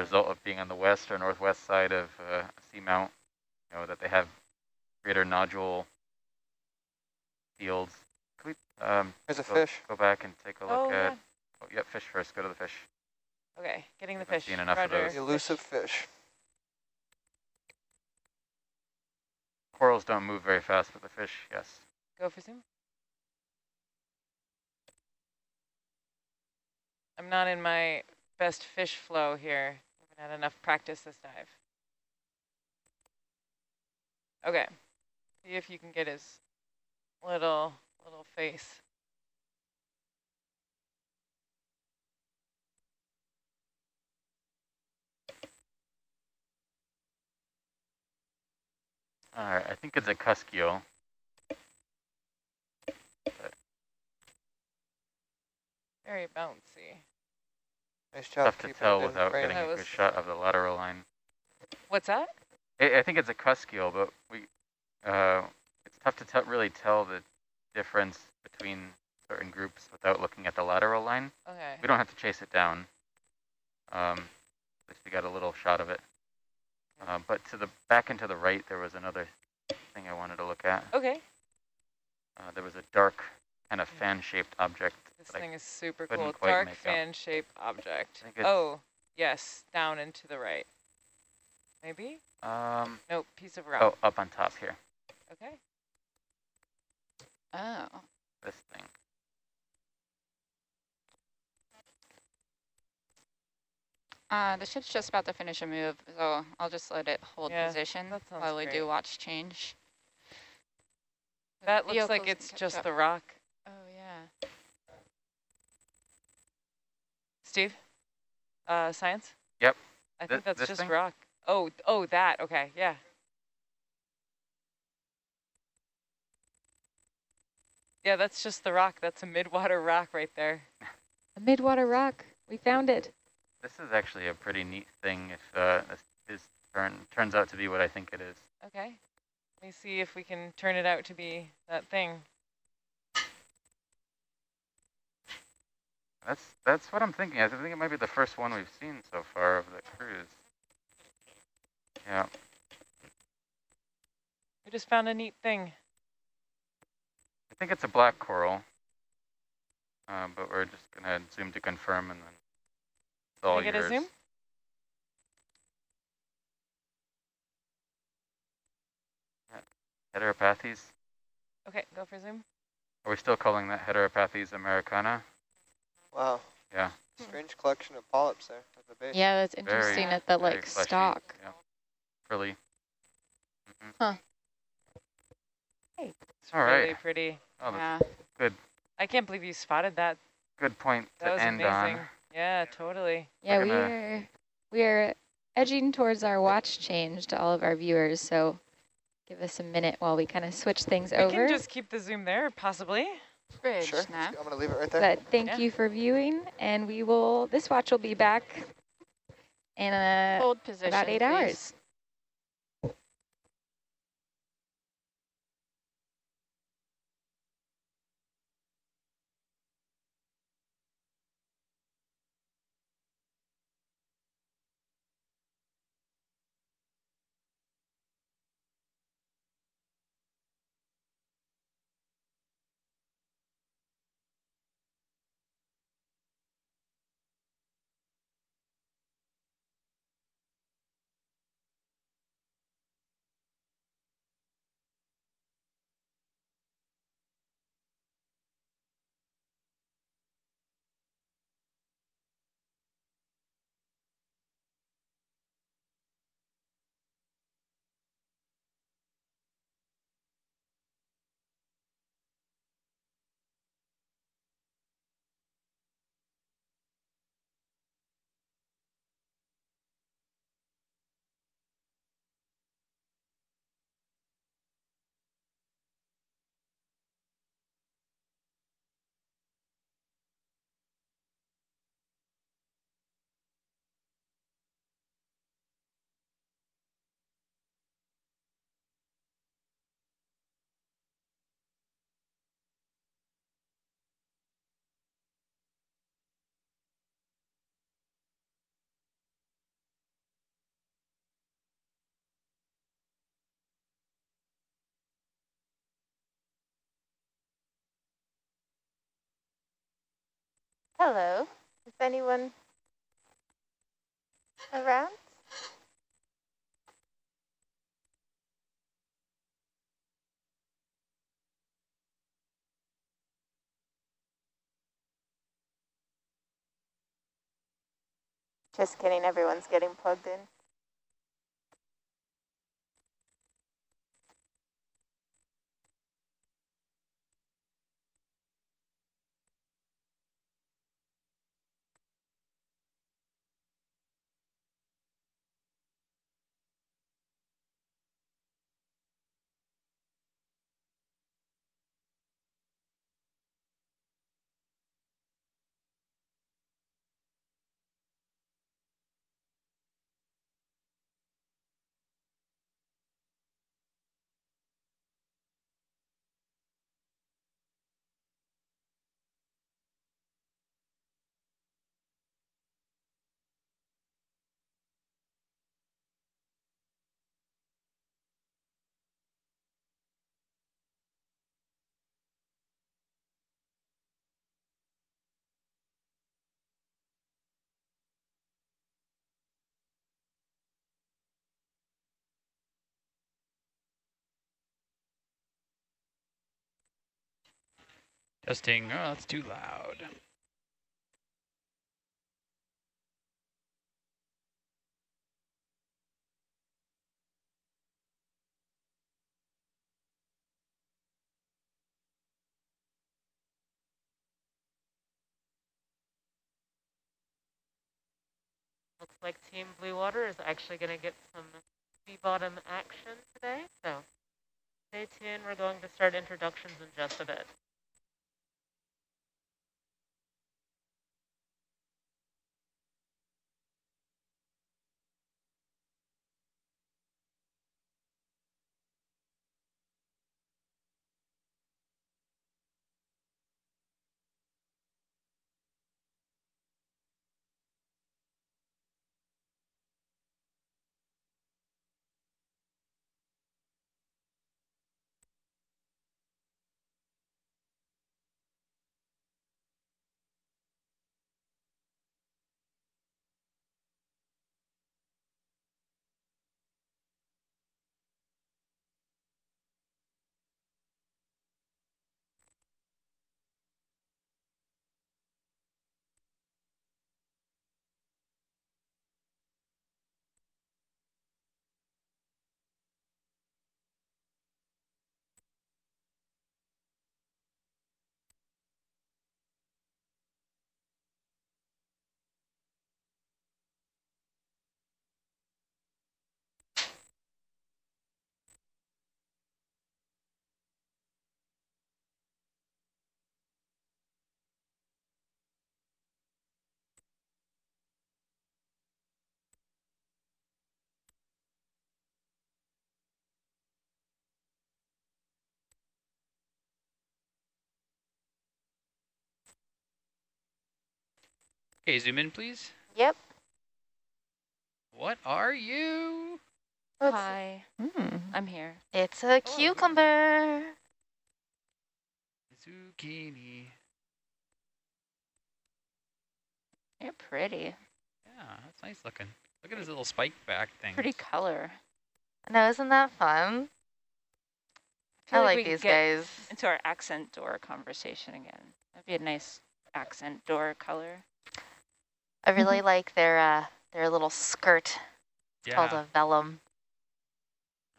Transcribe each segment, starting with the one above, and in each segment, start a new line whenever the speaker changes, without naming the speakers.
result of being on the west or northwest side of uh, seamount, you know, that they have greater nodule fields. Can we, um,
There's a
go,
fish.
Go back and take a look
Oh,
at,
yeah.
oh, yep, fish first, go to the fish.
Okay, getting the
Haven't
fish.
seen enough of those.
The elusive fish.
Corals don't move very fast, but the fish, yes.
Go for zoom. I'm not in my best fish flow here. Had enough practice this dive. Okay. See if you can get his little little face.
All right, I think it's a cuskeel.
Very bouncy.
Nice job.
Tough to tell without
frame.
getting
That
a good shot of the lateral line.
What's that?
I, I think it's a cuskeel, but we, uh, it's tough to tell, really tell the difference between certain groups without looking at the lateral line.
Okay.
We don't have to chase it down. Um, at least we got a little shot of it. Uh, but to the back and to the right, there was another thing I wanted to look at.
Okay.
Uh, there was a dark kind of fan-shaped object.
This
that I
thing is super cool. Dark fan-shaped object.
I think it's-
Oh, yes, down and to the right. Maybe?
Um,
Nope, piece of rock.
oh, up on top here,
Okay.
Oh.
this thing.
Uh, the ship's just about to finish a move, so I'll just let it hold
Yeah,
position
that sounds
while we
great.
do watch change. The
That looks like it's just
up.
the rock.
Oh, yeah.
Steve? Uh, science?
Yep.
I
Thi-
think that's just
thing?
rock. Oh, oh, that. Okay, yeah. Yeah, that's just the rock. That's a midwater rock right there.
A midwater rock. We found it.
This is actually a pretty neat thing if uh, this turn, turns out to be what I think it is.
Okay. Let me see if we can turn it out to be that thing.
That's that's what I'm thinking. I think it might be the first one we've seen so far of the cruise. Yeah,
We just found a neat thing.
I think it's a black coral, uh, but we're just gonna zoom to confirm, and then it's all
Can I get a zoom?
Heteropathes.
Okay, go for zoom.
Are we still calling that Heteropathes americana?
Wow.
Yeah.
Strange collection of polyps there at the base.
Yeah, that's
Very,
interesting at the like
fleshy,
stalk.
Yeah. Frilly. Mhm.
It's
All
really
right.
pretty.
Oh, that's
Yeah.
I can't believe you spotted that.
good point
That
to
was
end
amazing.
on.
Yeah, totally.
Yeah,
We're
we are we are edging towards our watch change to all of our viewers, so give us a minute while we kind of switch things
We
over.
can just keep the zoom there, possibly.
Sure.
Bridge,
let's I'm gonna leave it right there.
But thank
Yeah.
you for viewing, and we will. This watch will be back in a,
Hold position,
about eight
please.
hours.
Hello. Is anyone around? Just kidding, everyone's getting plugged in.
Testing. Oh, that's too loud.
Looks like Team Blue Water is actually going to get some sea bottom action today, so stay tuned. We're going to start introductions in just a bit.
Okay, zoom in, please.
Yep.
What are you?
Let's-
Hi,
Hmm.
I'm here.
It's a
Oh.
cucumber.
Zucchini.
You're pretty.
Yeah, that's nice looking. Look at his little spike back thing.
Pretty color.
No, isn't that fun? I,
feel
like
we
these
get
guys.
Into our accent door conversation again. That'd be a nice accent door color.
I really like their uh their little skirt. It's
Yeah.
called a velum.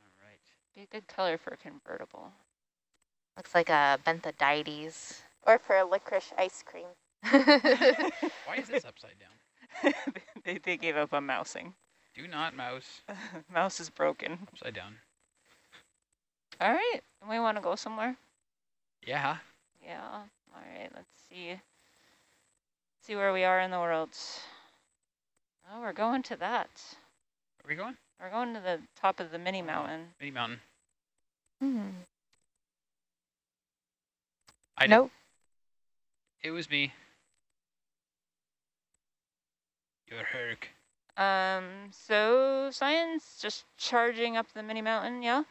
All right.
Be a good color for a convertible.
Looks like a Benthodytes. Or for a licorice ice cream.
Why is this upside down?
they, they gave up on mousing.
Do not mouse
Mouse is broken.
upside down.
All right, we want to go somewhere?
Yeah.
Yeah. All right, let's see. See where we are in the world. Oh, we're going to that.
Where are we going?
We're going to the top of the mini mountain.
Mini mountain.
Hmm.
I did.
Nope.
It was me. You're Herc.
Um, so science just charging up the mini mountain, yeah?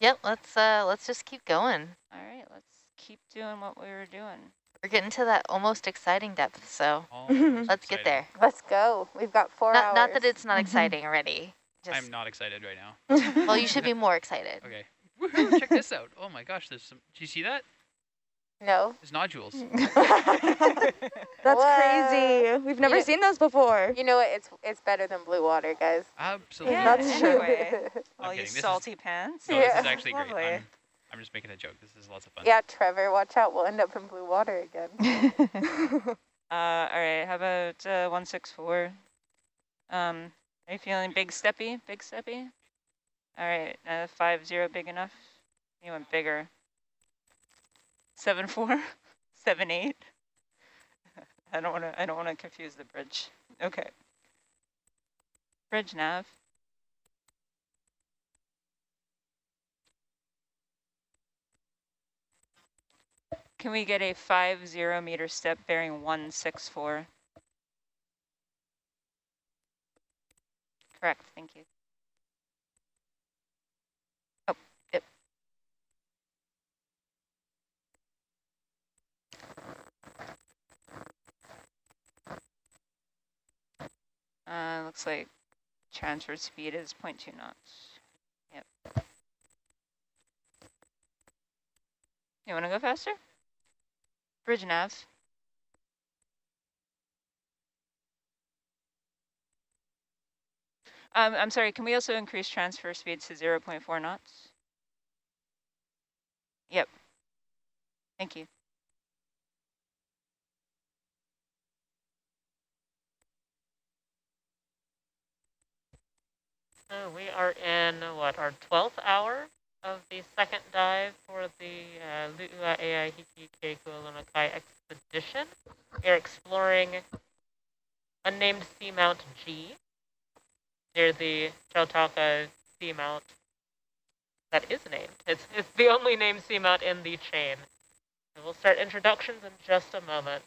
Yep, let's uh let's just keep going.
All right, let's keep doing what we were doing.
We're getting to that almost exciting depth, so
Almost
let's get there.
Let's go. We've got four
Not,
hours.
not that it's not exciting already. Just,
I'm not excited right now.
well, you should be more excited.
Okay. Woohoo, check this out. Oh my gosh, there's some, do you see that?
No.
There's nodules.
That's
What?
crazy. We've never
You-
seen those before.
You know what? It's it's better than blue water, guys.
Absolutely.
Yeah,
That's true.
anyway. All you
kidding, this is-
salty pants.
No, this is actually great. I'm, I'm just making a joke. This is lots of fun.
Yeah, Trevor, watch out. We'll end up in blue water again.
Uh, all right, how about uh, 164? Um, are you feeling big steppy? Big steppy? All right, uh, five zero big enough? You went bigger. 7-4? 7-8? I don't want to. I don't want to confuse the bridge. Okay. Bridge nav. Can we get a five zero meter step bearing one six four? Correct, thank you. Oh, yep. Uh, looks like transfer speed is 0.2 knots. Yep. You want to go faster? Bridge nav. Um, I'm sorry, can we also increase transfer speed to 0 0.4 knots? Yep. Thank you.
So we are in, what, our 12th hour of the second dive for the uh, Lu'ua AI Hiki Keiko Lunakai expedition. We are exploring unnamed seamount G near the Chautauqua seamount that is named. It's, it's the only named seamount in the chain. And we'll start introductions in just a moment.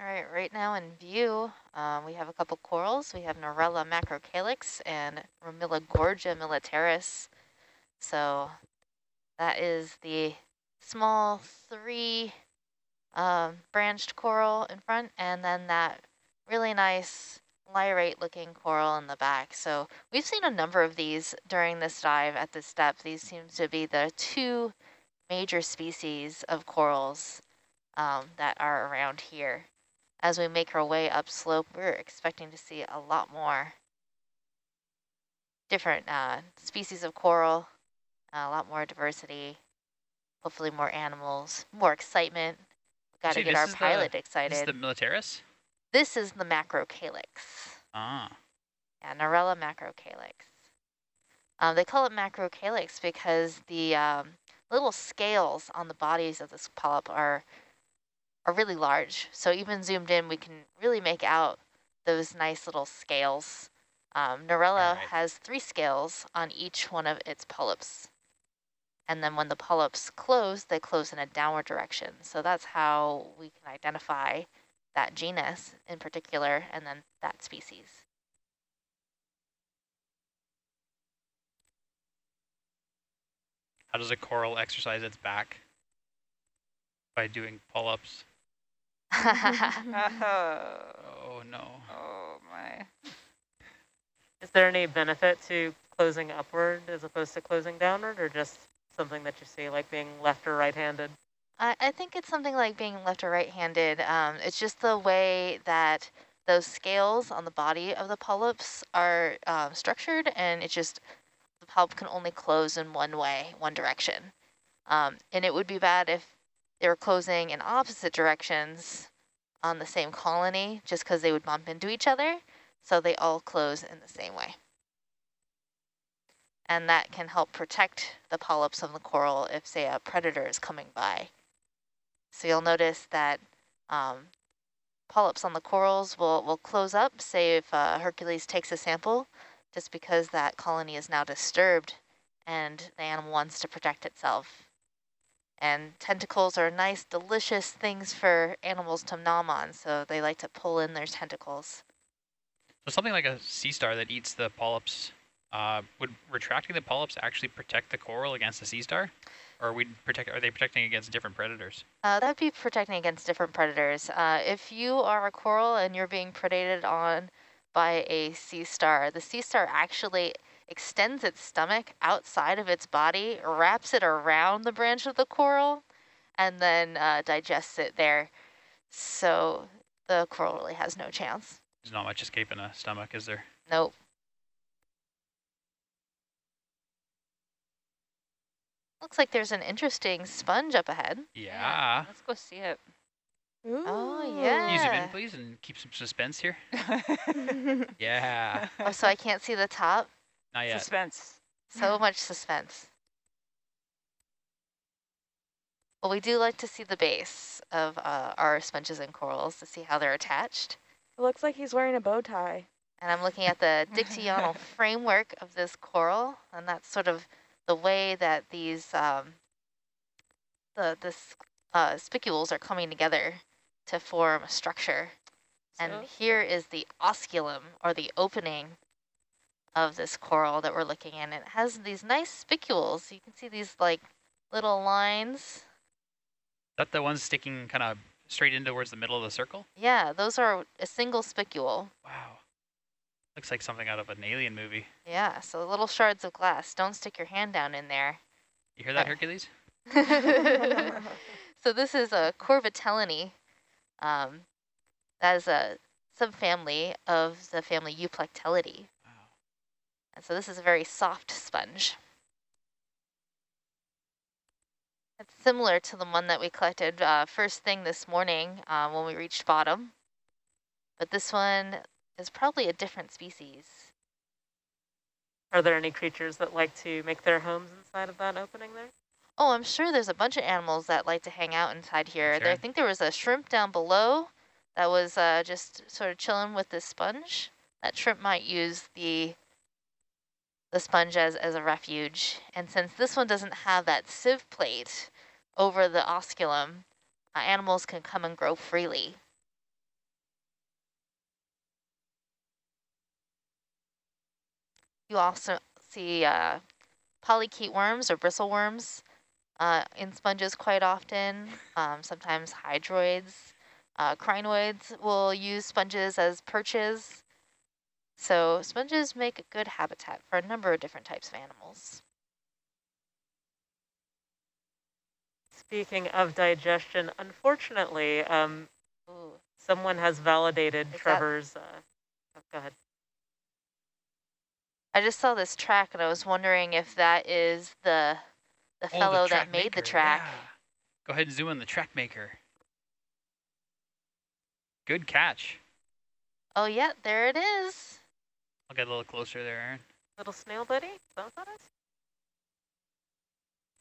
All right, right now in view, um, we have a couple corals. We have Narella macrocalyx and Romilla gorgia militaris. So that is the small three um, branched coral in front, and then that really nice lyrate looking coral in the back. So we've seen a number of these during this dive at this depth. These seem to be the two major species of corals um, that are around here. As we make our way upslope, we're expecting to see a lot more different uh, species of coral, a lot more diversity, hopefully more animals, more excitement. Got to get our
is the-
pilot
This
excited.
is the Militaris?
This is the macrocalyx.
Ah.
Yeah, Narella macrocalyx. Um, they call it macrocalyx because the um, little scales on the bodies of this polyp are are really large. So even zoomed in, we can really make out those nice little scales. Um, Narella
Alright.
has three scales on each one of its polyps. And then when the polyps close, they close in a downward direction. So that's how we can identify that genus in particular and then that species.
How does a coral exercise its back? By doing pull-ups.
Oh,
no.
oh my.
Is there any benefit to closing upward as opposed to closing downward, or just something that you see, like being left or right-handed?
I, I think it's something like being left or right-handed. Um, it's just the way that those scales on the body of the polyps are um, structured, and it just the polyp can only close in one way, one direction. Um, and it would be bad if they were closing in opposite directions, on the same colony just because they would bump into each other. So they all close in the same way. And that can help protect the polyps on the coral if, say, a predator is coming by. So you'll notice that um, polyps on the corals will, will close up, say if uh, Hercules takes a sample, just because that colony is now disturbed and the animal wants to protect itself. And tentacles are nice, delicious things for animals to nom on, so they like to pull in their tentacles.
So something like a sea star that eats the polyps, uh, would retracting the polyps actually protect the coral against the sea star? Or are, we protect, are they protecting against different predators?
Uh, that would be protecting against different predators. Uh, if you are a coral and you're being predated on by a sea star, the sea star actually extends its stomach outside of its body, wraps it around the branch of the coral, and then uh, digests it there. So the coral really has no chance.
There's not much escape in a stomach, is there?
Nope. Looks like there's an interesting sponge up ahead.
Yeah.
Let's go see it.
Oh,
Ooh.
yeah.
Use it in, please, and keep some suspense here. yeah.
Oh, so I can't see the top?
Not yet.
Suspense.
So much suspense. Well, we do like to see the base of uh, our sponges and corals to see how they're attached.
It looks like he's wearing a bow tie.
And I'm looking at the dictyonal framework of this coral, and that's sort of the way that these um, the this uh, spicules are coming together to form a structure. And here is the osculum, or the opening of this coral that we're looking in. It has these nice spicules. You can see these like little lines.
Is that the ones sticking kind of straight in towards the middle of the circle?
Yeah, those are a single spicule.
Wow. Looks like something out of an alien movie.
Yeah, so little shards of glass. Don't stick your hand down in there.
You hear that, Hercules?
so this is a Corbitellinae. Um, that is a subfamily of the family Euplectellidae.
Wow.
And so this is a very soft sponge. It's similar to the one that we collected uh, first thing this morning uh, when we reached bottom. But this one is probably a different species.
Are there any creatures that like to make their homes inside of that opening there?
Oh, I'm sure there's a bunch of animals that like to hang out inside here. There, I think there was a shrimp down below that was uh, just sort of chilling with this sponge. That shrimp might use the the sponge as, as a refuge. And since this one doesn't have that sieve plate over the osculum, uh, animals can come and grow freely. You also see uh, worms or bristle worms uh, in sponges quite often, um, sometimes hydroids. Uh, crinoids will use sponges as perches. So sponges make a good habitat for a number of different types of animals.
Speaking of digestion, unfortunately, um, someone has validated
Is
Trevor's. Uh, oh, go ahead.
I just saw this track and I was wondering if that is the the
Oh,
fellow
track
that made the track.
yeah. Go ahead and zoom in the track maker. Good catch.
Oh yeah, there it is.
I'll get a little closer there, Aaron.
Little snail buddy? What that is?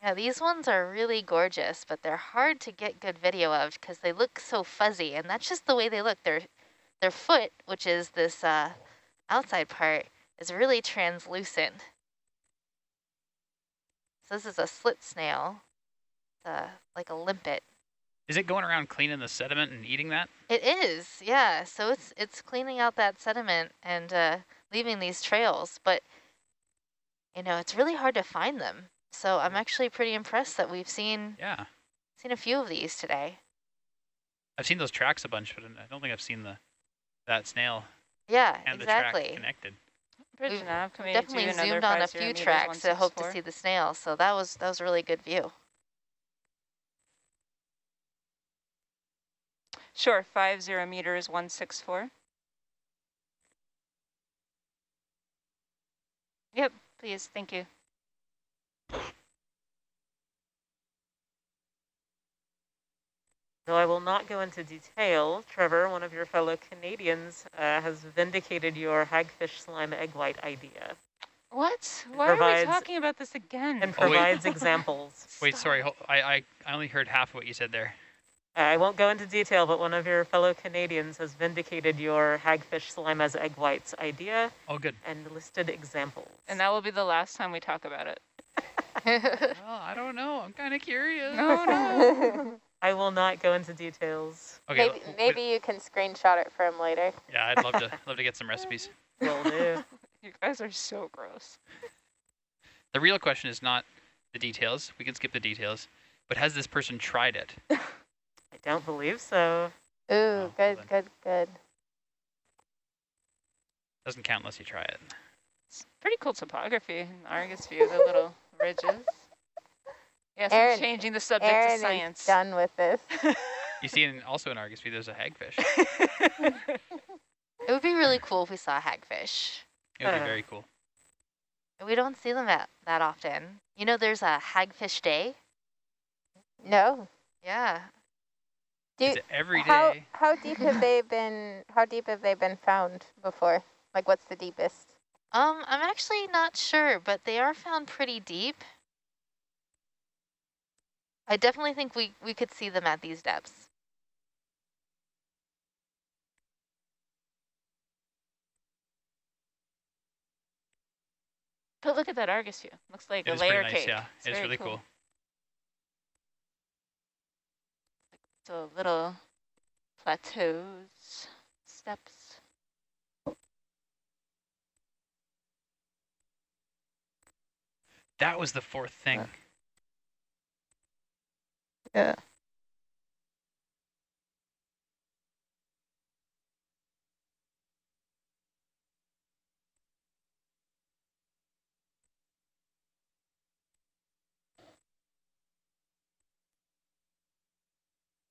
Yeah, these ones are really gorgeous, but they're hard to get good video of because they look so fuzzy, and that's just the way they look. Their their foot, which is this uh, outside part, is really translucent. So this is a slit snail, uh, like a limpet.
Is it going around cleaning the sediment and eating that?
It is, yeah. So it's it's cleaning out that sediment and uh, leaving these trails, but you know it's really hard to find them. So I'm mm. actually pretty impressed that we've seen
Yeah.
seen a few of these today.
I've seen those tracks a bunch, but I don't think I've seen the that snail
Yeah,
and the track connected.
Bridge
We've
nav, can
Definitely zoomed on a few tracks to hope to see the snail. So that was that was a really good view.
Sure, five zero meters, one six four. Yep, please, thank you.
Though I will not go into detail, Trevor, one of your fellow Canadians, uh, has vindicated your hagfish slime egg white idea
What?
It
Why are we talking about this again?
and
Oh, wait.
provides examples.
Wait, sorry. I, I, I only heard half of what you said there.
I won't go into detail, but one of your fellow Canadians has vindicated your hagfish slime as egg whites idea
Oh, good.
and listed examples.
And that will be the last time we talk about it.
Well, I don't know. I'm kind of curious.
No, no.
I will not go into details.
Okay.
maybe,
l-
maybe you can screenshot it for him later.
Yeah, I'd love to love to get some recipes.
Will do.
you guys are so gross.
The real question is not the details. We can skip the details. But has this person tried it?
I don't believe so.
Ooh,
well
good,
then.
good, good.
Doesn't count unless you try it.
It's pretty cool topography in Argus view, the little ridges. Yes,
Aaron-
I'm changing the subject
Aaron
to
is
science.
done with this.
You see, in, also in Argus View, there's a hagfish.
It would be really cool if we saw a hagfish.
It would be
Uh.
very cool.
We don't see them that, that often. You know, there's a hagfish day.
No.
Yeah.
Do
It's every
how how deep have they been? How deep have they been found before? Like, what's the deepest?
Um, I'm actually not sure, but they are found pretty deep. I definitely think we, we could see them at these depths.
But look at that Argus view. Looks like
It
a layer
nice,
cake.
yeah. It's,
very
really cool.
So little plateaus, steps.
That was the fourth thing.
Yeah.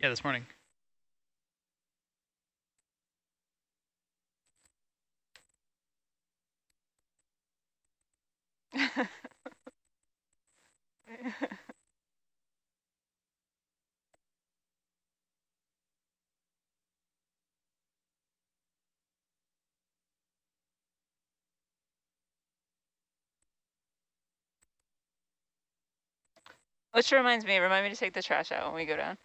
Yeah, this morning.
Which reminds me, remind me to take the trash out when we go down.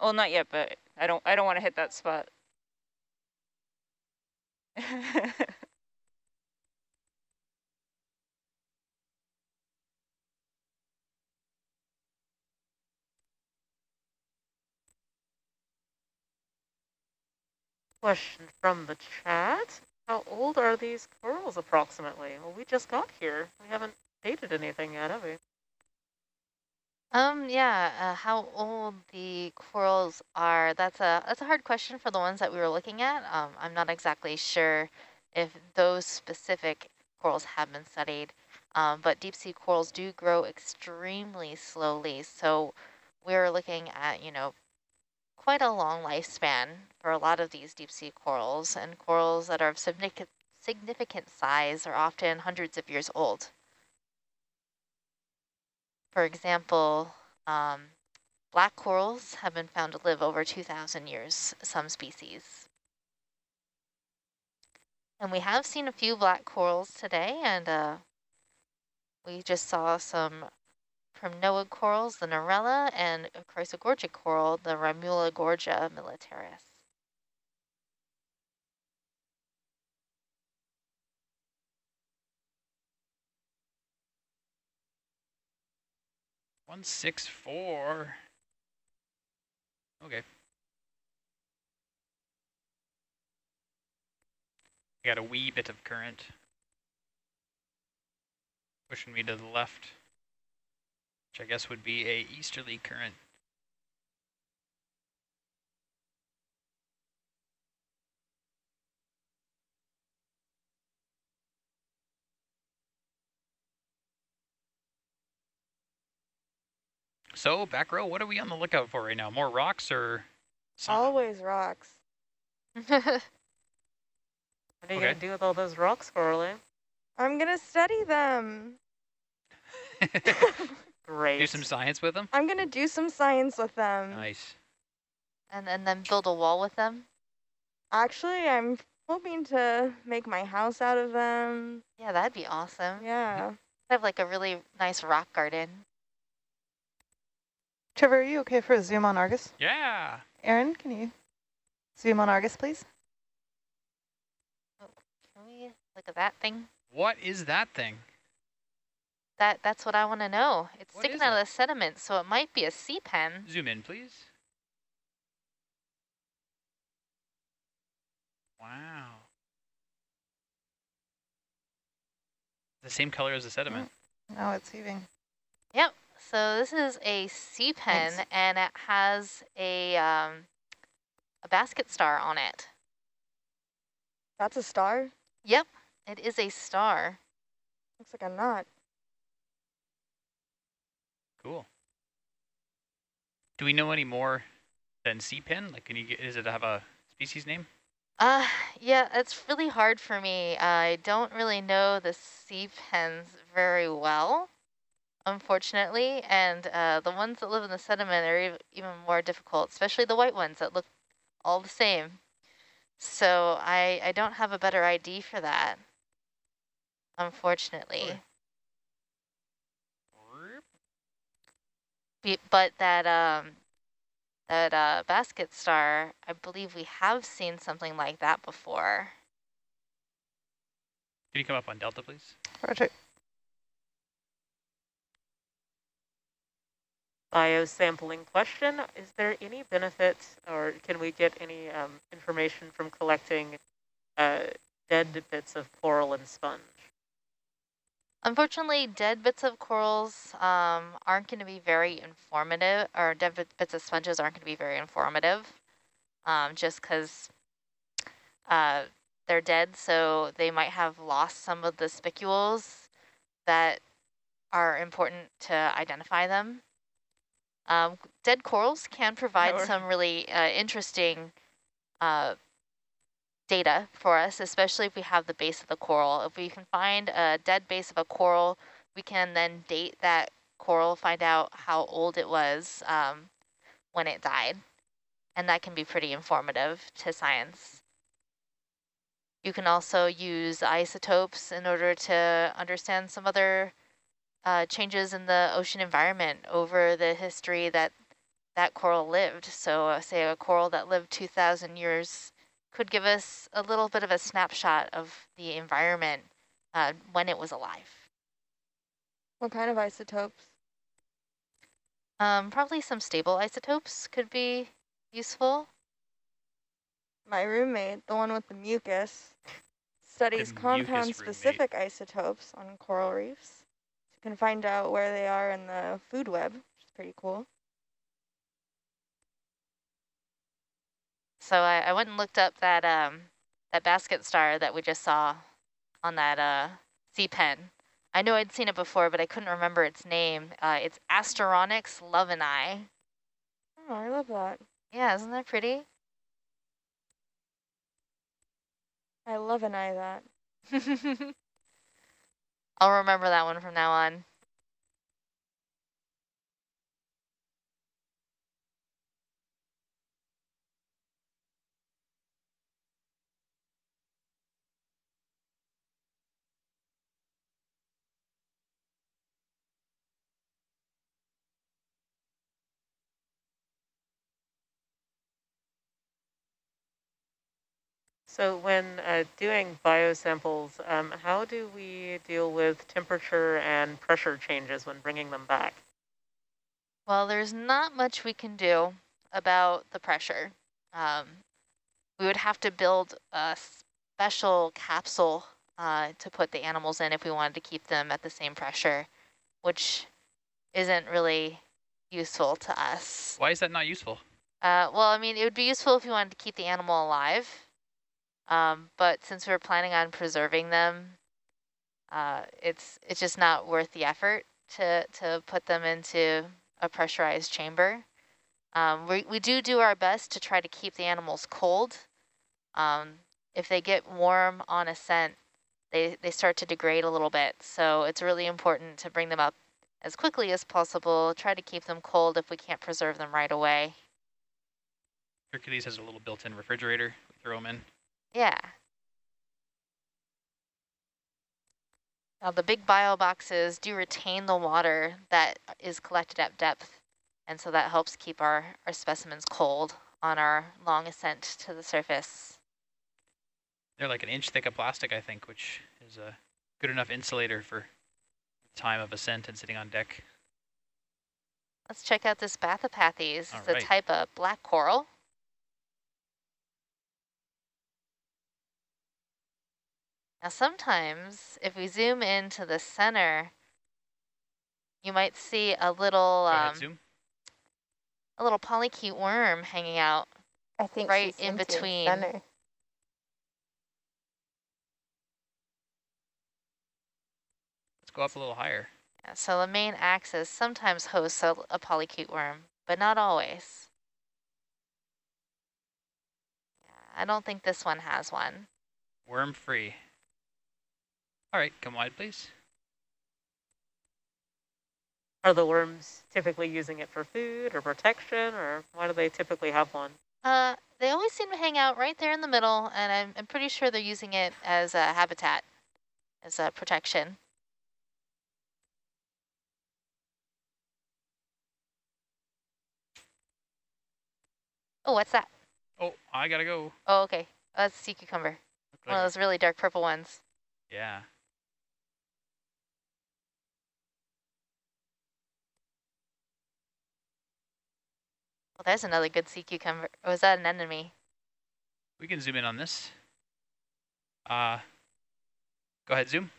Well, not yet, but I don't I don't want to hit that spot.
Question from the chat. How old are these corals approximately? Well, we just got here. We haven't dated anything yet, have we?
Um, yeah, uh, how old the corals are, that's a, that's a hard question for the ones that we were looking at. Um, I'm not exactly sure if those specific corals have been studied, um, but deep sea corals do grow extremely slowly. So we're looking at, you know, quite a long lifespan for a lot of these deep sea corals, and corals that are of significant, significant size are often hundreds of years old. For example, um, black corals have been found to live over 2,000 years, some species. And we have seen a few black corals today, and uh, we just saw some primnoid corals, the Narella, and a chrysogorgic coral, the Ramula-gorgia militaris.
One six four. Okay. I got a wee bit of current pushing me to the left, which I guess would be a easterly current. So, back row, what are we on the lookout for right now? More rocks or some-
Always rocks.
What are you
Okay.
going to do with all those rocks, Coralie?
I'm gonna study them.
Great.
do some science with them?
I'm gonna do some science with them.
Nice.
And, and then build a wall with them?
Actually, I'm hoping to make my house out of them.
Yeah, that'd be awesome.
Yeah.
have like a really nice rock garden.
Trevor, are you okay for a zoom on Argus?
Yeah.
Aaron, can you zoom on Argus, please?
Oh, can we look at that thing?
What is that thing?
That That's what I want to know. It's
What
sticking out
it?
of the sediment, so it might be a sea pen.
Zoom in, please. Wow. The same color as the sediment.
No, it's heaving.
Yep. So this is a sea pen,
Thanks.
and it has a um, a basket star on it.
That's a star?
Yep, it is a star.
Looks like a knot.
Cool. Do we know any more than sea pen? Like, can you get, does it have a species name?
Uh, yeah, it's really hard for me. I don't really know the sea pens very well, unfortunately, and uh, the ones that live in the sediment are ev even more difficult, especially the white ones that look all the same. So I, I don't have a better ID for that, unfortunately. Be, but that um that uh, basket star, I believe we have seen something like that before.
Can you come up on Delta, please?
Roger.
Biosampling question, is there any benefit or can we get any um, information from collecting uh, dead bits of coral and sponge?
Unfortunately, dead bits of corals um, aren't going to be very informative, or dead bits of sponges aren't going to be very informative, um, just because uh, they're dead, so they might have lost some of the spicules that are important to identify them. Um, dead corals can provide some really uh, interesting uh, data for us, especially if we have the base of the coral. If we can find a dead base of a coral, we can then date that coral, find out how old it was um, when it died. And that can be pretty informative to science. You can also use isotopes in order to understand some other uh, changes in the ocean environment over the history that that coral lived. So uh, say a coral that lived 2,000 years could give us a little bit of a snapshot of the environment uh, when it was alive.
What kind of isotopes?
Um, probably some stable isotopes could be useful.
My roommate, the one with the mucus, studies compound-specific isotopes on coral reefs. Can find out where they are in the food web, which is pretty cool.
So I, I went and looked up that um, that basket star that we just saw on that uh, sea pen. I know I'd seen it before, but I couldn't remember its name. Uh, it's Asteronyx loveni.
Oh, I love that.
Yeah, isn't that pretty?
I love an eye that.
I'll remember that one from now on.
So when uh, doing biosamples, um, how do we deal with temperature and pressure changes when bringing them back?
Well, there's not much we can do about the pressure. Um, we would have to build a special capsule uh, to put the animals in if we wanted to keep them at the same pressure, which isn't really useful to us.
Why is that not useful?
Uh, well, I mean, it would be useful if you wanted to keep the animal alive. Um, but since we're planning on preserving them, uh, it's it's just not worth the effort to, to put them into a pressurized chamber. Um, we, we do do our best to try to keep the animals cold. Um, if they get warm on ascent, they, they start to degrade a little bit. So it's really important to bring them up as quickly as possible, try to keep them cold if we can't preserve them right away.
Hercules has a little built-in refrigerator. We throw them in.
Yeah. Now the big bio boxes do retain the water that is collected at depth, and so that helps keep our, our specimens cold on our long ascent to the surface.
They're like an inch thick of plastic, I think, which is a good enough insulator for time of ascent and sitting on deck.
Let's check out this Bathypathes.
All
It's a type of black coral. Now sometimes, if we zoom into the center, you might see a little
Go ahead,
um, a little polychaete worm hanging out
I think
right in between.
center.
Let's go up a little higher.
Yeah, so the main axis sometimes hosts a, a polychaete worm, but not always. Yeah, I don't think this one has one.
Worm free. All right, come wide, please.
Are the worms typically using it for food or protection, or why do they typically have one?
Uh, they always seem to hang out right there in the middle, and I'm, I'm pretty sure they're using it as a habitat, as a protection. Oh, what's that?
Oh, I gotta go.
Oh, okay. Oh, that's a sea cucumber.
Look
One of those really dark purple ones.
yeah.
Well, there's another good sea cucumber. Or was that an enemy?
We can zoom in on this. Uh, go ahead, zoom.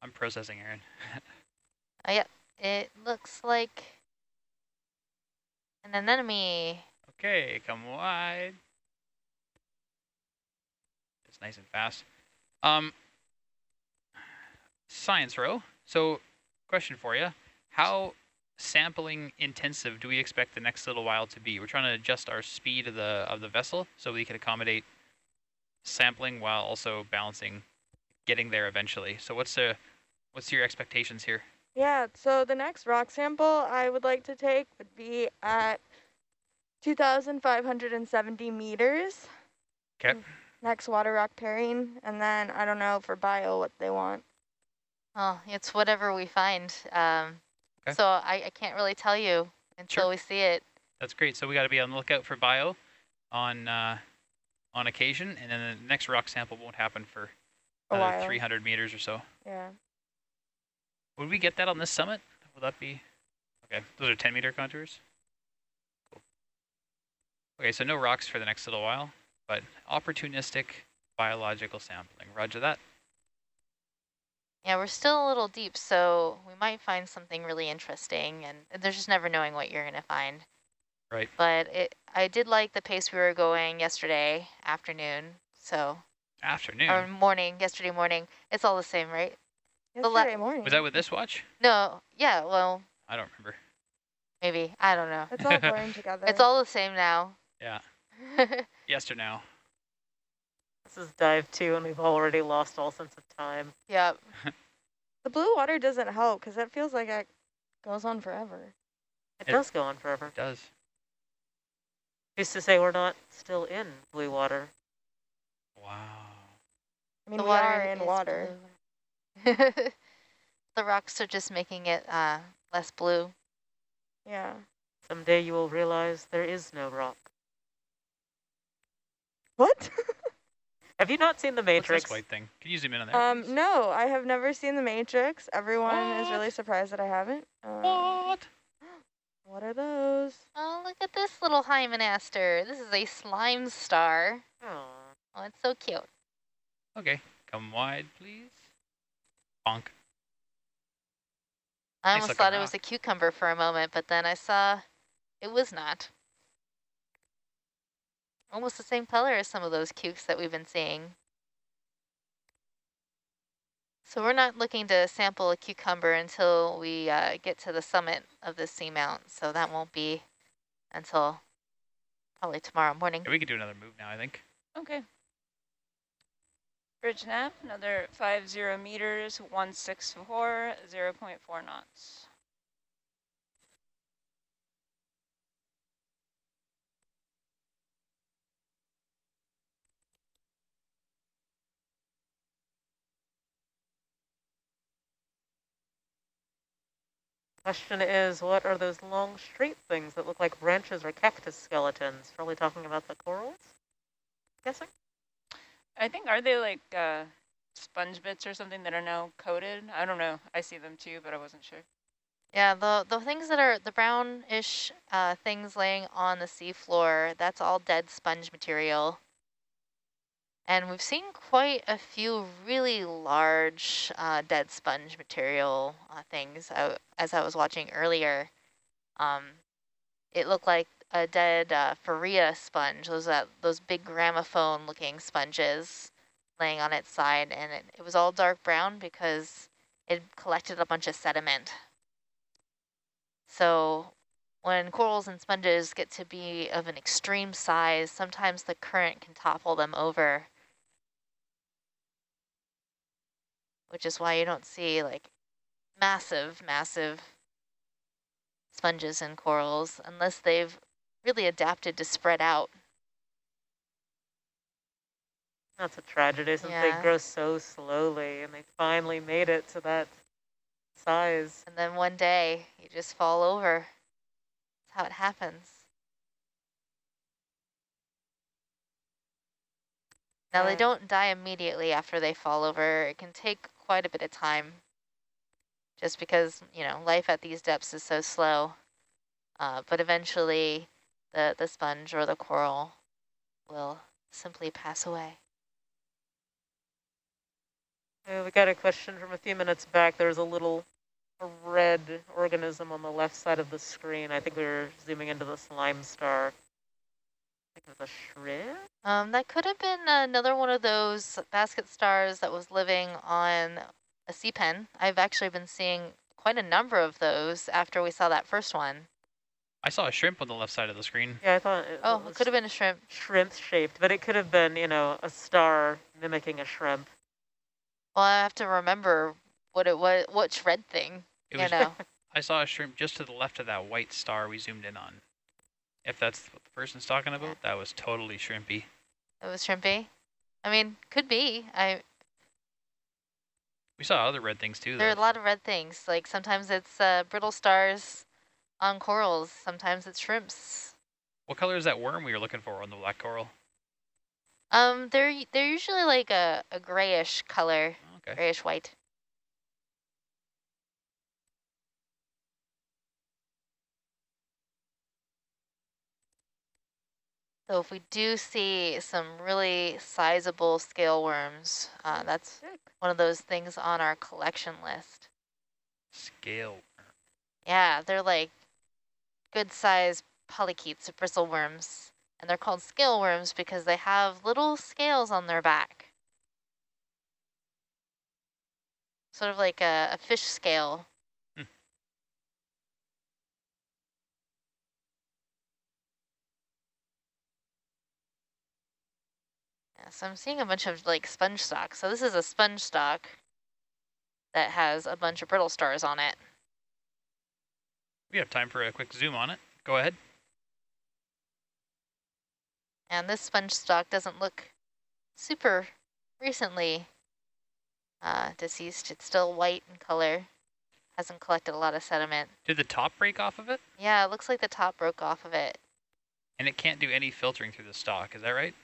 I'm processing, Aaron.
Oh, yep. It looks like an anemone.
okay, come wide. It's nice and fast. Um, science row. So, question for you: How sampling intensive do we expect the next little while to be? We're trying to adjust our speed of the of the vessel so we can accommodate sampling while also balancing getting there eventually. So, what's the what's your expectations here?
Yeah, so the next rock sample I would like to take would be at 2,570 meters.
Okay.
Next water rock pairing, and then I don't know for bio what they want.
Well, it's whatever we find. Um,
Okay.
So I, I can't really tell you until
Sure.
we see it.
That's great. So we got to be on the lookout for bio on uh, on occasion, and then the next rock sample won't happen for another 300 meters or so.
Yeah.
Would we get that on this summit? Would that be? Okay, those are 10 meter contours. Cool. Okay, so no rocks for the next little while, but opportunistic biological sampling. Roger that.
Yeah, we're still a little deep, so we might find something really interesting, and there's just never knowing what you're going to find.
Right.
But it, I did like the pace we were going yesterday afternoon, so
Afternoon.
or morning, yesterday morning. It's all the same, right? The
Yesterday morning.
Was that with this watch?
No, yeah, well,
I don't remember.
maybe. I don't know.
It's all blurring together.
It's all the same now.
Yeah. Yes or no?
This is dive two, and we've already lost all sense of time.
yep.
The blue water doesn't help because it feels like it goes on forever.
It,
It-
does go on forever.
It does.
Who's to say we're not still in blue water?
Wow.
I mean,
the
we
water
are in water.
the rocks are just making it uh, less blue.
Yeah.
Someday you will realize there is no rock.
What?
Have you not seen The
What's
Matrix?
this white thing? Can you zoom in on there?
um,
please?
no, I have never seen The Matrix. Everyone is really surprised that I haven't. Um,
What?
What are those?
Oh, look at this little hymenaster. This is a slime star.
Aw.
Oh, it's so cute.
Okay, come wide, please. Bonk.
I
Nice
almost
looking
thought it was a cucumber for a moment, but then I saw it was not. Almost the same color as some of those cukes that we've been seeing. So we're not looking to sample a cucumber until we uh, get to the summit of the seamount. So that won't be until probably tomorrow morning.
Yeah, we could do another move now, I think.
Okay. Bridge nav, another 50 meters, 164, 0 0.4 knots.
Question is, what are those long straight things that look like branches or cactus skeletons? Probably talking about the corals, guessing?
I think, are they like uh, sponge bits or something that are now coated? I don't know. I see them too, but I wasn't sure.
Yeah, the, the things that are the brownish uh, things laying on the seafloor, that's all dead sponge material. And we've seen quite a few really large uh, dead sponge material uh, things as I was watching earlier. Um, it looked like a dead uh, Farrea sponge, those, uh, those big gramophone looking sponges laying on its side. And it, it was all dark brown because it collected a bunch of sediment. So when corals and sponges get to be of an extreme size, sometimes the current can topple them over which is why you don't see like massive, massive sponges and corals unless they've really adapted to spread out.
That's a tragedy since
Yeah.
they grow so slowly and they finally made it to that size.
And then one day you just fall over. That's how it happens. Now they don't die immediately after they fall over. It can take quite a bit of time just because, you know, life at these depths is so slow. Uh, but eventually the, the sponge or the coral will simply pass away.
Uh, we got a question from a few minutes back. There's a little red organism on the left side of the screen. I think we were zooming into the slime star. I think it a shrimp?
Um, that could have been another one of those basket stars that was living on a sea pen. I've actually been seeing quite a number of those after we saw that first one.
I saw a shrimp on the left side of the screen.
Yeah, I thought it
Oh,
was
it could have been a shrimp.
shrimp shaped, but it could have been, you know, a star mimicking a shrimp.
Well, I have to remember what it was, which red thing,
It
you
was,
know.
I saw a shrimp just to the left of that white star we zoomed in on. If that's what the person's talking about, that was totally shrimpy.
It was shrimpy. I mean, could be. I
We saw other red things too.
There are a lot of red things. Like sometimes it's uh, brittle stars on corals. Sometimes it's shrimps.
What color is that worm we were looking for on the black coral?
Um, they're they're usually like a, a grayish color,
Okay.
grayish white. So if we do see some really sizable scale worms, uh, that's one of those things on our collection list.
Scale.
Yeah, they're like good sized polychaetes, bristle worms. And they're called scale worms because they have little scales on their back. Sort of like a, a fish scale. So I'm seeing a bunch of like sponge stock. So this is a sponge stock that has a bunch of brittle stars on it.
We have time for a quick zoom on it. Go ahead.
And this sponge stock doesn't look super recently uh, deceased. It's still white in color. Hasn't collected a lot of sediment.
Did the top break off of it?
Yeah, it looks like the top broke off of it.
And it can't do any filtering through the stock, is that right?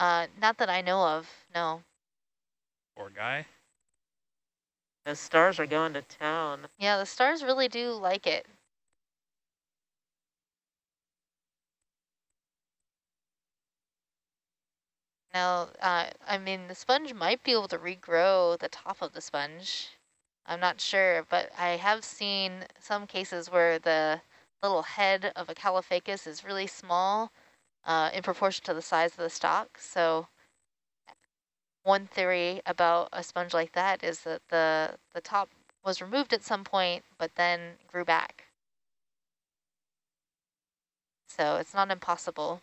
Uh, not that I know of, no.
Poor guy.
The stars are going to town.
Yeah, the stars really do like it. Now, uh, I mean, the sponge might be able to regrow the top of the sponge. I'm not sure, but I have seen some cases where the little head of a Caulophacus is really small uh, in proportion to the size of the stock. So one theory about a sponge like that is that the, the top was removed at some point, but then grew back. So it's not impossible.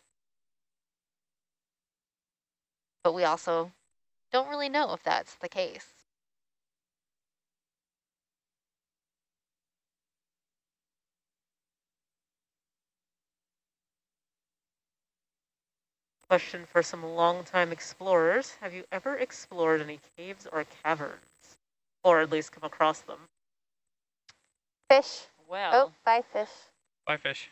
But we also don't really know if that's the case.
Question for some longtime explorers. Have you ever explored any caves or caverns? Or at least come across them?
Fish.
well.
Oh, bye fish.
Bye, fish.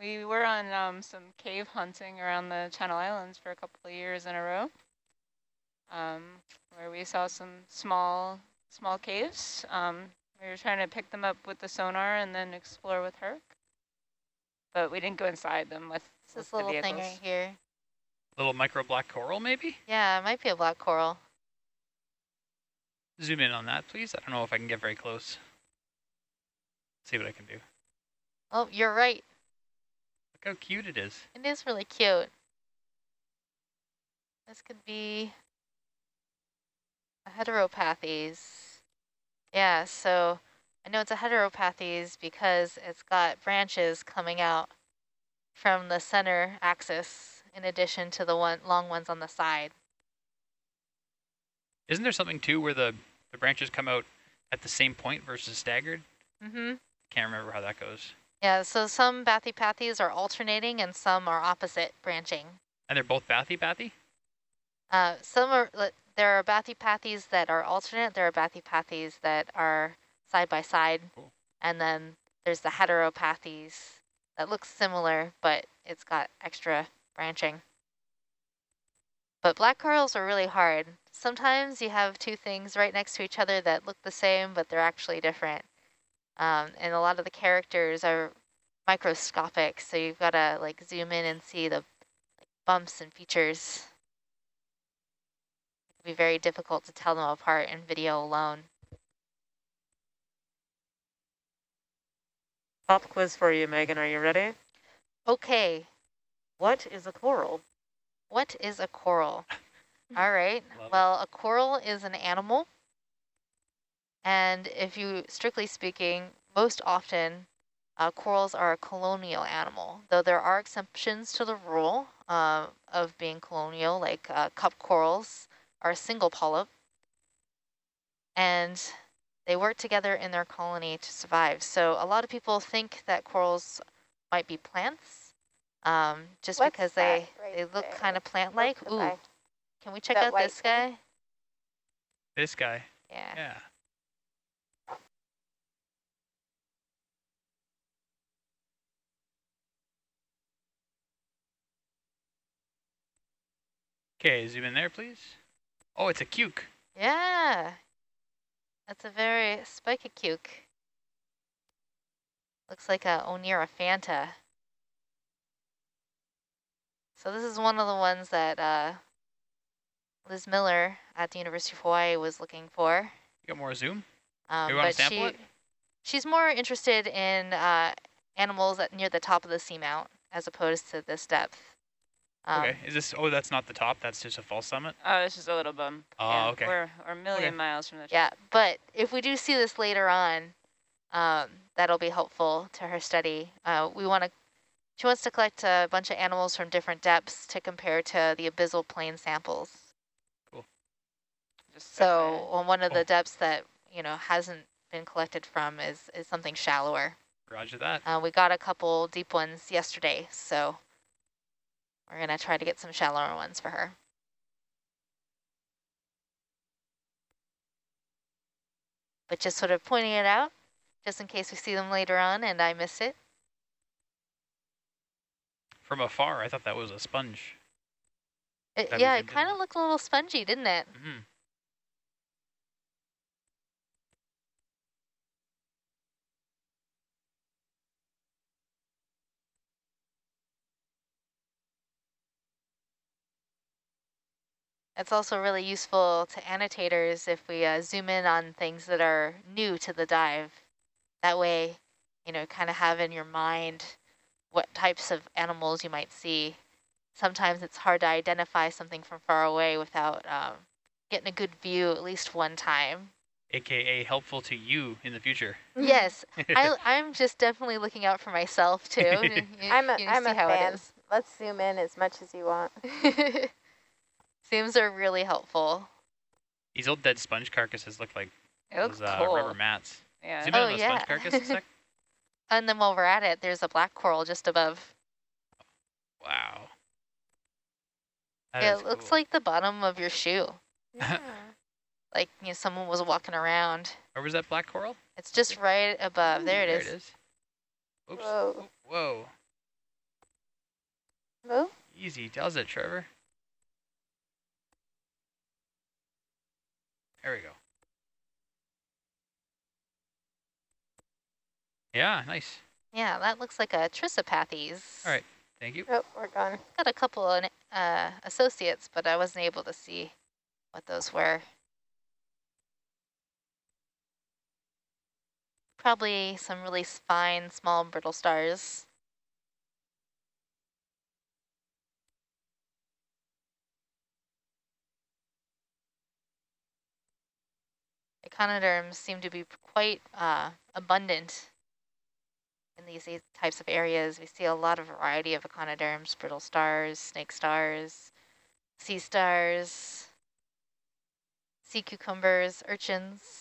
We were on um, some cave hunting around the Channel Islands for a couple of years in a row, um, where we saw some small, small caves. Um, we were trying to pick them up with the sonar and then explore with Herc, but we didn't go inside them with,
It's this little thing right here.
Little micro black coral, maybe?
Yeah, it might be a black coral.
Zoom in on that, please. I don't know if I can get very close. See what I can do.
Oh, you're right.
Look how cute it is.
It is really cute. This could be a heteropathes. Yeah, so I know it's a heteropathes because it's got branches coming out from the center axis in addition to the one long ones on the side.
Isn't there something too where the, the branches come out at the same point versus staggered?
Mm-hmm.
Can't remember how that goes.
Yeah, so some Bathypathes are alternating and some are opposite branching.
And they're both bathy bathy?
Uh, some are, there are Bathypathes that are alternate, there are Bathypathes that are side by side,
Cool.
and then there's the heteropathes that looks similar, but it's got extra branching. But black corals are really hard. Sometimes you have two things right next to each other that look the same, but they're actually different. Um, and a lot of the characters are microscopic, so you've got to like zoom in and see the like, bumps and features. It can be very difficult to tell them apart in video alone.
Pop quiz for you, Megan. Are you ready?
Okay,
What is a coral?
what is a coral? All right,
Love it.
well, a coral is an animal. And if you, strictly speaking, most often uh, corals are a colonial animal, though there are exceptions to the rule uh, of being colonial, like uh, cup corals are a single polyp. And they work together in their colony to survive. So a lot of people think that corals might be plants, um, just
What's
because they,
right
they look
there?
kind of plant-like. Ooh,
bye?
can we check
That
out
white
this
thing?
guy?
This guy.
Yeah.
Yeah. Okay, zoom in there, please. Oh, it's a cuke.
Yeah. That's a very spicacuke. Looks like a Oneirophanta. So this is one of the ones that uh, Liz Miller at the University of Hawaii was looking for.
You got more zoom?
Um, but
sample
she,
it?
she's more interested in uh, animals at near the top of the seamount as opposed to this depth. Um,
okay. Is this? Oh, that's not the top. That's just a false summit.
Oh, it's just a little bum.
Oh,
yeah,
okay.
We're, we're a million
Okay.
miles from the top.
Yeah, but if we do see this later on, um, that'll be helpful to her study. Uh, we want to, she wants to collect a bunch of animals from different depths to compare to the abyssal plain samples.
Just
So on one of
Oh.
the depths that, you know, hasn't been collected from is, is something shallower.
Roger that.
Uh, we got a couple deep ones yesterday, so we're going to try to get some shallower ones for her. But just sort of pointing it out, just in case we see them later on and I miss it.
From afar, I thought that was a sponge.
it yeah, it kind of looked a little spongy, didn't it?
Mm-hmm.
It's also really useful to annotators if we uh, zoom in on things that are new to the dive. That way, you know, kind of have in your mind what types of animals you might see. Sometimes it's hard to identify something from far away without um, getting a good view at least one time.
AKA helpful to you in the future.
Yes, I, I'm just definitely looking out for myself too. You-
I'm a,
you
I'm
see
a
how
fan.
is.
Let's zoom in as much as you want.
Zooms are really helpful.
These old dead sponge carcasses look like
It looks
those uh,
cool.
rubber mats.
Yeah.
Zoom in
Oh,
on the
yeah.
sponge carcass a sec.
And then while we're at it, there's a black coral just above.
Wow. That
yeah,
is
it looks
cool.
like the bottom of your shoe.
Yeah.
Like you know, someone was walking around.
Where was that black coral?
It's just right above. There it
there
is.
it is. Oops.
Whoa.
Oop, Whoa.
Hello?
Easy does it, Trevor. There we go. Yeah, nice.
Yeah, that looks like a Trissopathes.
All right, thank you.
Oh, we're gone.
Got a couple of uh, associates, but I wasn't able to see what those were. Probably some really fine, small, brittle stars. Echinoderms seem to be quite uh, abundant in these types of areas. We see a lot of variety of echinoderms, brittle stars, snake stars, sea stars, sea cucumbers, urchins.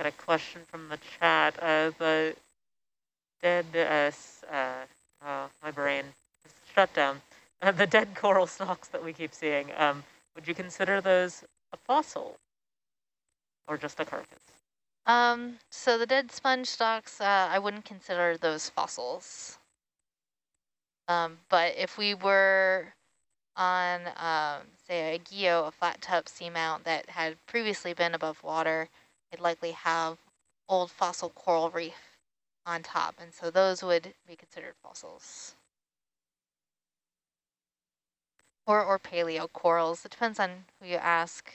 Got a question from the chat. Uh, the dead, uh, uh, oh, my brain shut down. Uh, the dead coral stalks that we keep seeing, um, would you consider those a fossil or just a carcass?
Um, so the dead sponge stalks, uh, I wouldn't consider those fossils. Um, but if we were on, um, say, a geo, a flat top seamount that had previously been above water, it'd likely have old fossil coral reef on top. And so those would be considered fossils. Or, or paleo corals. It depends on who you ask.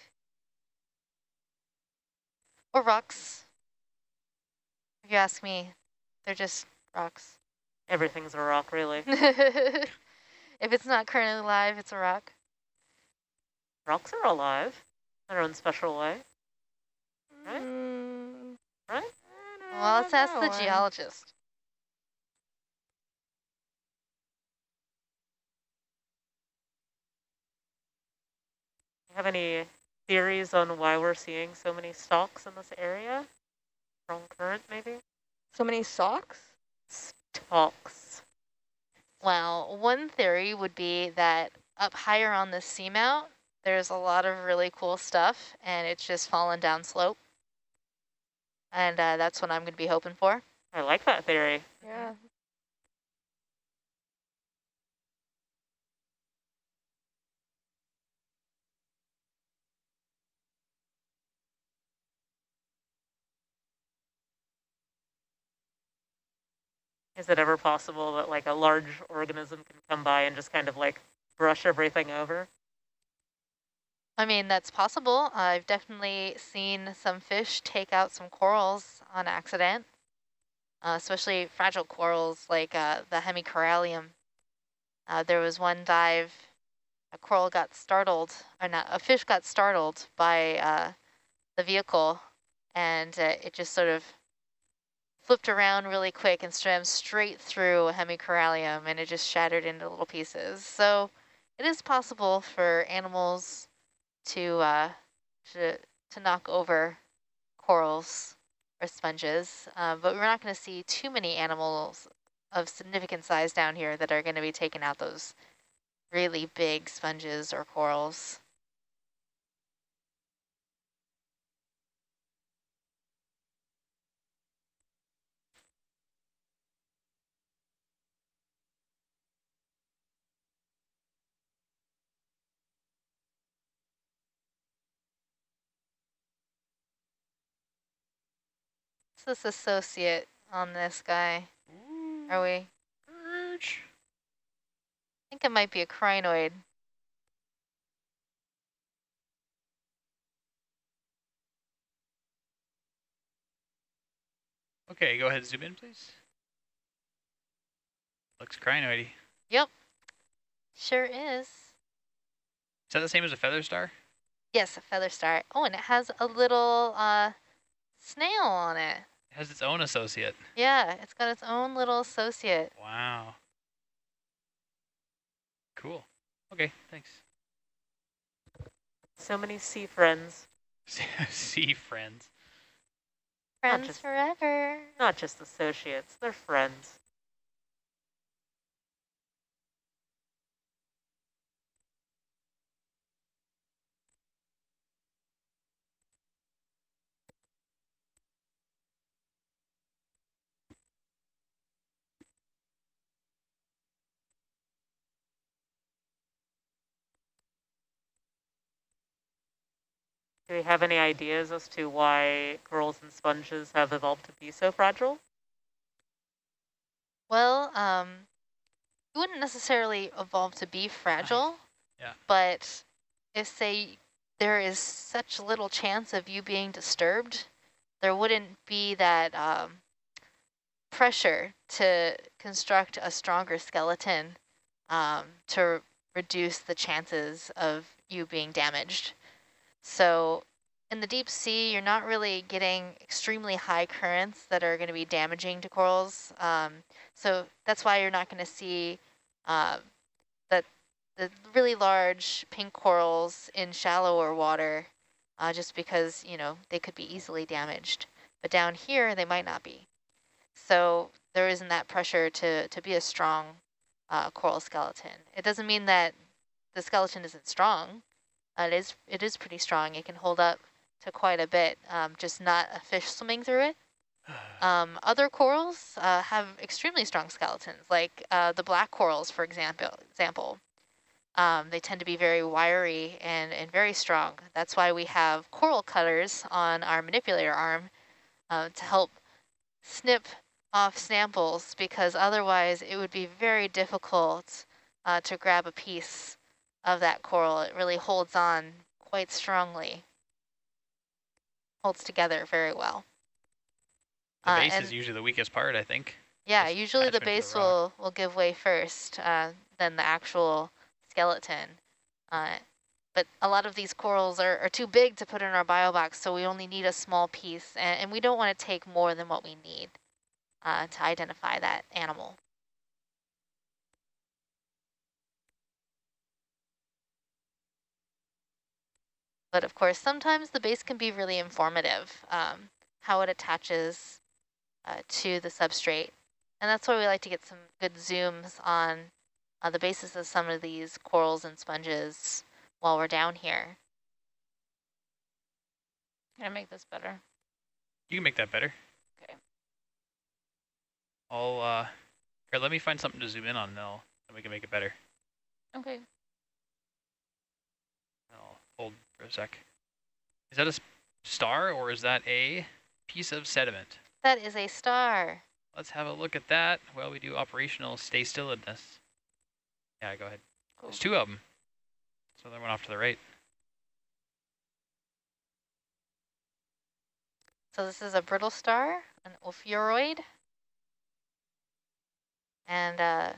Or rocks. If you ask me, they're just rocks.
Everything's a rock, really.
if it's not currently alive, it's a rock.
Rocks are alive in their own special way? Hmm.
Well, let's ask the geologist.
Have any theories on why we're seeing so many stalks in this area? Strong current, maybe?
So many socks?
Stalks.
Well, one theory would be that up higher on the seamount, there's a lot of really cool stuff, and it's just fallen down slope. And uh, that's what I'm going to be hoping for.
I like that theory.
Yeah.
Is it ever possible that like a large organism can come by and just kind of like brush everything over?
I mean, that's possible. I've definitely seen some fish take out some corals on accident, uh, especially fragile corals like uh, the hemicorallium. Uh, there was one dive, a coral got startled, or not, a fish got startled by uh, the vehicle, and uh, it just sort of flipped around really quick and swam straight through a hemicorallium, and it just shattered into little pieces. So it is possible for animals to uh, to to knock over corals or sponges, uh, but we're not going to see too many animals of significant size down here that are going to be taking out those really big sponges or corals. this associate on this guy? Are we? Mm. I think it might be a crinoid.
Okay, go ahead zoom in, please. Looks crinoidy.
Yep. Sure is.
Is that the same as a feather star?
Yes, a feather star. Oh, and it has a little uh, snail on it.
It has its own associate.
Yeah, it's got its own little associate.
Wow. Cool. Okay, thanks.
So many sea friends,
sea friends.
Friends
just-
forever.
not just associates, they're friends. Do we have any ideas as to why corals and sponges have evolved to be so fragile?
Well, um, it wouldn't necessarily evolve to be fragile.
Yeah.
But if, say, there is such little chance of you being disturbed, there wouldn't be that um, pressure to construct a stronger skeleton um, to reduce the chances of you being damaged. So in the deep sea, you're not really getting extremely high currents that are going to be damaging to corals. Um, so that's why you're not going to see uh, that the really large pink corals in shallower water, uh, just because, you know, they could be easily damaged. But down here, they might not be. So there isn't that pressure to, to be a strong uh, coral skeleton. It doesn't mean that the skeleton isn't strong. It is it is pretty strong. It can hold up to quite a bit, um, just not a fish swimming through it. Um, other corals uh, have extremely strong skeletons, like uh, the black corals, for example. Example, um, they tend to be very wiry and, and very strong. That's why we have coral cutters on our manipulator arm uh, to help snip off samples, because otherwise it would be very difficult uh, to grab a piece of that coral. It really holds on quite strongly, holds together very well.
The
Uh,
base is usually the weakest part, I think.
Yeah,
Just
usually the
to the
base will, will give way first, uh, than the actual skeleton. Uh, but a lot of these corals are, are too big to put in our bio box, so we only need a small piece, and, and we don't want to take more than what we need uh, to identify that animal. But of course, sometimes the base can be really informative, um, how it attaches uh, to the substrate. And that's why we like to get some good zooms on uh, the bases of some of these corals and sponges while we're down here.
Can I make this better?
You can make that better.
Okay.
I'll, uh, here, let me find something to zoom in on, and then, I'll, then we can make it better.
Okay.
I'll hold for a sec. Is that a star, or is that a piece of sediment?
That is a star.
Let's have a look at that while we do operational stay still in this. Yeah, go ahead.
Cool.
There's two of them. So they went off to the right.
So this is a brittle star, an ophiuroid. And uh,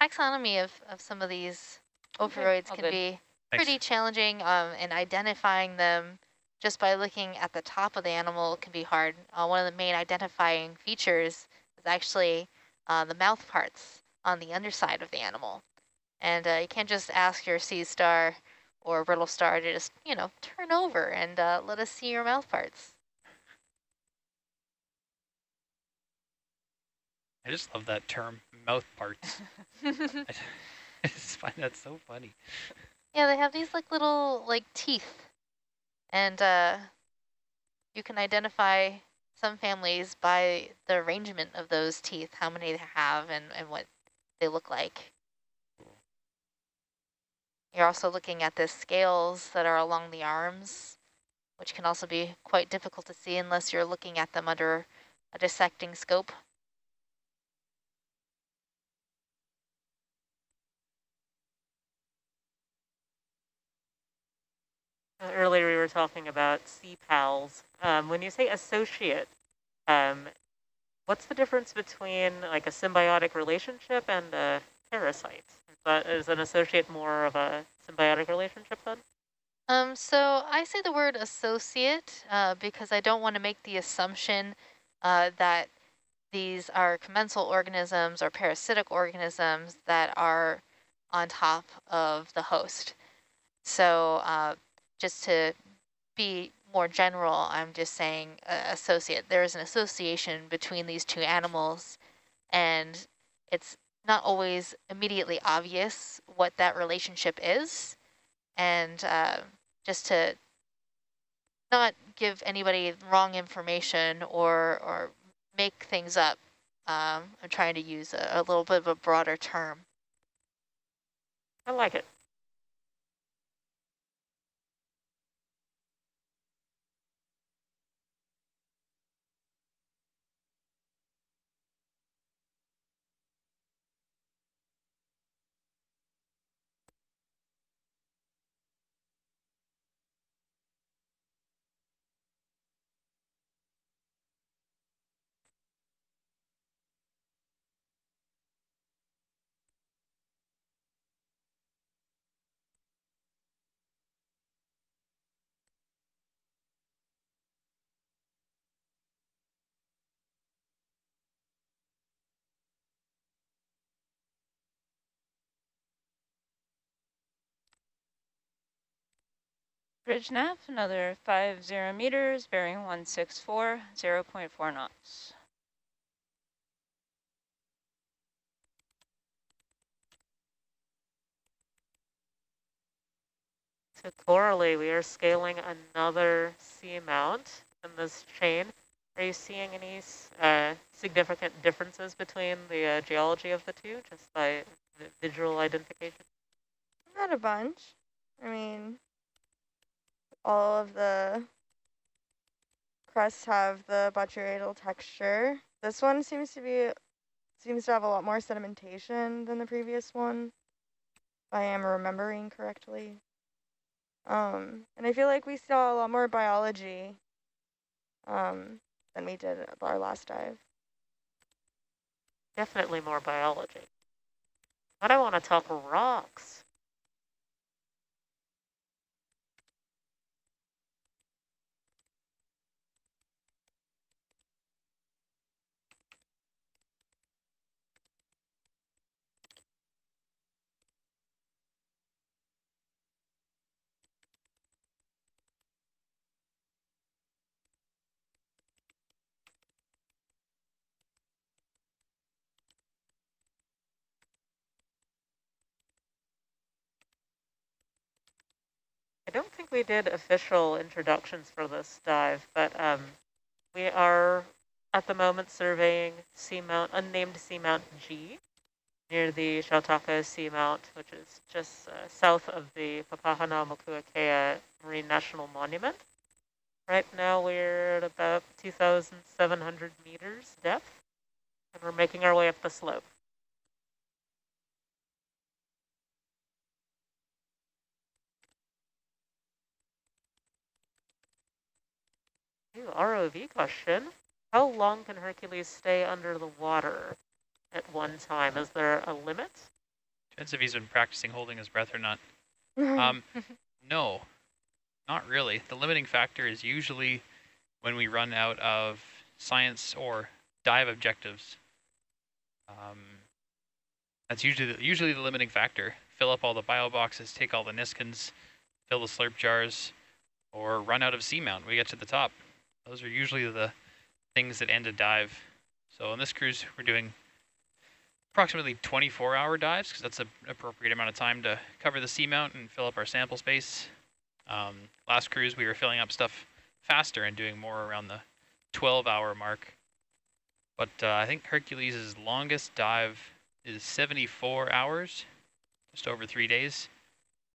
taxonomy of, of some of these
Okay,
ophiuroids
all
can
good.
be
Thanks.
pretty challenging um, and identifying them just by looking at the top of the animal can be hard. Uh, one of the main identifying features is actually uh, the mouth parts on the underside of the animal. And uh, you can't just ask your sea star or brittle star to just, you know, turn over and uh, let us see your mouth parts.
I just love that term, mouth parts. I I just find that so funny.
Yeah, they have these like little like teeth, and uh, you can identify some families by the arrangement of those teeth, how many they have, and and what they look like. You're also looking at the scales that are along the arms, which can also be quite difficult to see unless you're looking at them under a dissecting scope.
Earlier we were talking about sea pals. Um, when you say associate, um, what's the difference between like a symbiotic relationship and a parasite? Is, that, is an associate more of a symbiotic relationship then?
Um, so I say the word associate uh, because I don't want to make the assumption uh, that these are commensal organisms or parasitic organisms that are on top of the host. So uh, just to be more general, I'm just saying uh, associate. There is an association between these two animals, and it's not always immediately obvious what that relationship is. And uh, just to not give anybody wrong information or, or make things up, um, I'm trying to use a, a little bit of a broader term.
I like it.
Bridge nav, another five zero meters, bearing 164, 0 0.4 knots.
So Coralie, we are scaling another seamount in this chain. Are you seeing any uh, significant differences between the uh, geology of the two, just by visual identification?
Not a bunch. I mean, all of the crusts have the botryoidal texture. This one seems to be seems to have a lot more sedimentation than the previous one, if I am remembering correctly. Um, and I feel like we saw a lot more biology um, than we did our last dive.
Definitely more biology. But I want to talk rocks. I don't think we did official introductions for this dive, but um, we are at the moment surveying seamount, unnamed seamount G near the Shautaka seamount, which is just uh, south of the Papahanaumokuakea Marine National Monument. Right now we're at about 2,700 meters depth, and we're making our way up the slope. ROV question. How long can Hercules stay under the water at one time? Is there a limit?
Depends if he's been practicing holding his breath or not. um, no, not really. The limiting factor is usually when we run out of science or dive objectives. Um, that's usually the, usually the limiting factor. Fill up all the bio boxes, take all the Niskins, fill the slurp jars, or run out of seamount. We get to the top. Those are usually the things that end a dive. So on this cruise, we're doing approximately 24 hour dives because that's an appropriate amount of time to cover the seamount and fill up our sample space. Um, last cruise, we were filling up stuff faster and doing more around the 12 hour mark. But uh, I think Hercules' longest dive is 74 hours, just over three days.